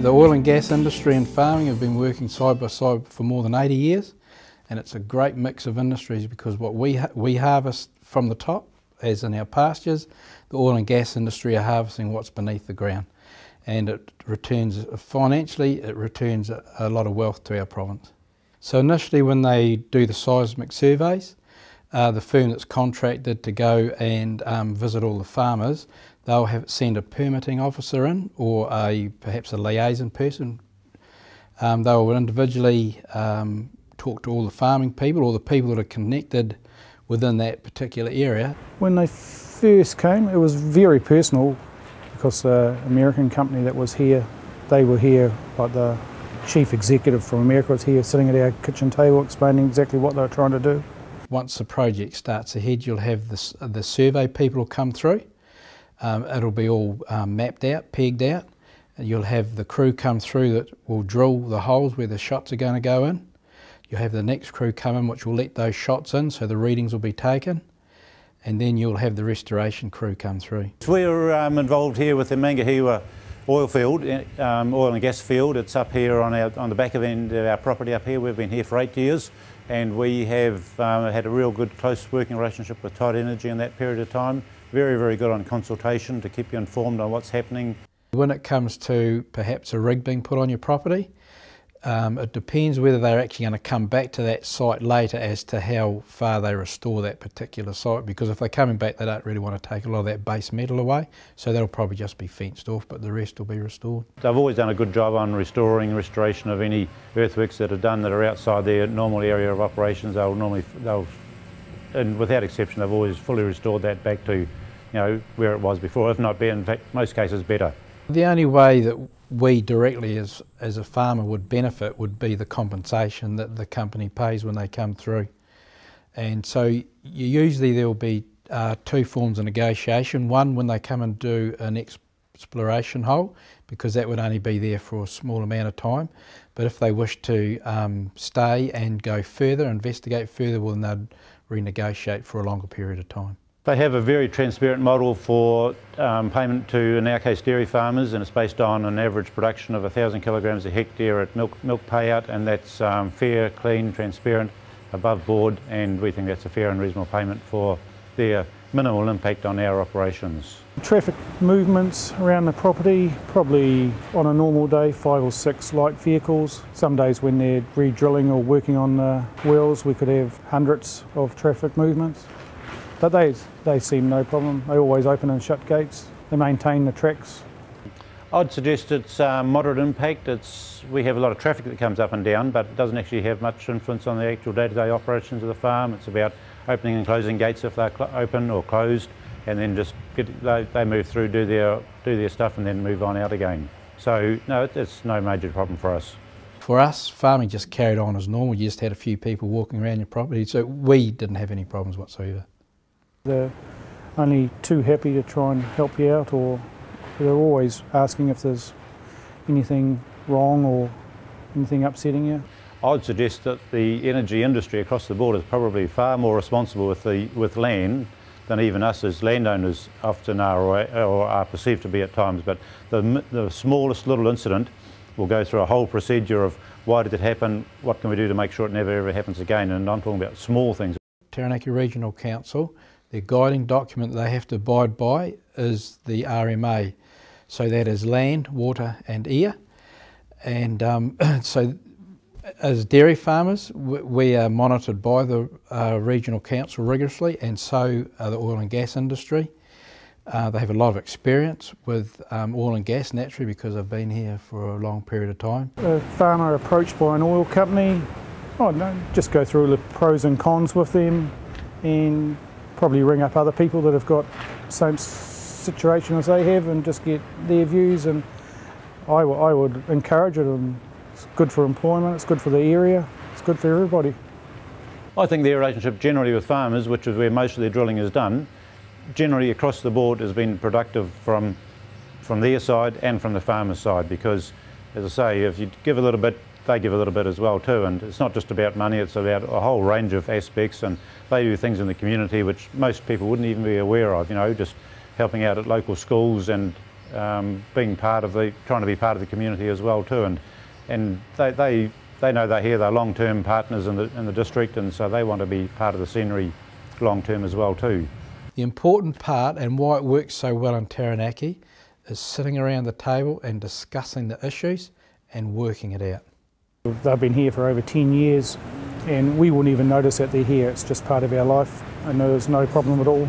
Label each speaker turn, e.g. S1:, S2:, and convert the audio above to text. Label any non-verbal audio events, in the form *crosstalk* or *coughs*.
S1: The oil and gas industry and farming have been working side by side for more than 80 years and it's a great mix of industries because what we, ha we harvest from the top, as in our pastures, the oil and gas industry are harvesting what's beneath the ground and it returns, financially, it returns a, a lot of wealth to our province. So initially when they do the seismic surveys, uh, the firm that's contracted to go and um, visit all the farmers, they'll have send a permitting officer in or a perhaps a liaison person. Um, they will individually um, talk to all the farming people or the people that are connected within that particular area.
S2: When they first came, it was very personal because the American company that was here, they were here, like the chief executive from America was here sitting at our kitchen table explaining exactly what they were trying to do.
S1: Once the project starts ahead, you'll have this, the survey people come through. Um, it'll be all um, mapped out, pegged out. You'll have the crew come through that will drill the holes where the shots are going to go in. You'll have the next crew come in which will let those shots in so the readings will be taken and then you'll have the restoration crew come through.
S3: We're um, involved here with the Mangahewa oil field, um, oil and gas field. It's up here on, our, on the back of, end of our property up here. We've been here for eight years and we have um, had a real good close working relationship with Todd Energy in that period of time. Very, very good on consultation to keep you informed on what's happening.
S1: When it comes to perhaps a rig being put on your property, um, it depends whether they're actually going to come back to that site later as to how far they restore that particular site because if they're coming back they don't really want to take a lot of that base metal away so that'll probably just be fenced off but the rest will be restored.
S3: They've always done a good job on restoring restoration of any earthworks that are done that are outside their normal area of operations. They'll normally, they'll, and without exception they've always fully restored that back to you know, where it was before, if not better, in fact most cases better.
S1: The only way that we directly as, as a farmer would benefit would be the compensation that the company pays when they come through. And so usually there will be uh, two forms of negotiation. One when they come and do an exploration hole because that would only be there for a small amount of time. But if they wish to um, stay and go further, investigate further, well then they'd renegotiate for a longer period of time.
S3: They have a very transparent model for um, payment to, in our case, dairy farmers, and it's based on an average production of 1,000 kilograms a hectare at milk, milk payout, and that's um, fair, clean, transparent, above board, and we think that's a fair and reasonable payment for their minimal impact on our operations.
S2: Traffic movements around the property, probably on a normal day, five or six light vehicles. Some days when they're re-drilling or working on the wells, we could have hundreds of traffic movements. But they, they seem no problem. They always open and shut gates. They maintain the tracks.
S3: I'd suggest it's uh, moderate impact. It's, we have a lot of traffic that comes up and down, but it doesn't actually have much influence on the actual day-to-day -day operations of the farm. It's about opening and closing gates if they're open or closed, and then just get, they, they, move through, do their, do their stuff, and then move on out again. So no, it's no major problem for us.
S1: For us, farming just carried on as normal. You just had a few people walking around your property, so we didn't have any problems whatsoever.
S2: They're only too happy to try and help you out or they're always asking if there's anything wrong or anything upsetting you.
S3: I'd suggest that the energy industry across the board is probably far more responsible with, the, with land than even us as landowners often are or, or are perceived to be at times. But the, the smallest little incident will go through a whole procedure of why did it happen, what can we do to make sure it never ever happens again, and I'm talking about small things.
S1: Taranaki Regional Council their guiding document they have to abide by is the RMA. So that is land, water and air. And um, *coughs* so as dairy farmers, we are monitored by the uh, Regional Council rigorously and so the oil and gas industry. Uh, they have a lot of experience with um, oil and gas naturally because I've been here for a long period of time.
S2: A farmer approached by an oil company, oh no, just go through the pros and cons with them and probably ring up other people that have got same situation as they have and just get their views and I, I would encourage it and it's good for employment, it's good for the area, it's good for everybody.
S3: I think their relationship generally with farmers, which is where most of their drilling is done, generally across the board has been productive from, from their side and from the farmer's side because, as I say, if you give a little bit, they give a little bit as well too and it's not just about money, it's about a whole range of aspects and they do things in the community which most people wouldn't even be aware of, you know, just helping out at local schools and um, being part of the, trying to be part of the community as well too. And, and they, they, they know they're here, they're long-term partners in the, in the district and so they want to be part of the scenery long-term as well too.
S1: The important part and why it works so well in Taranaki is sitting around the table and discussing the issues and working it out.
S2: They've been here for over 10 years and we wouldn't even notice that they're here. It's just part of our life and there's no problem at all.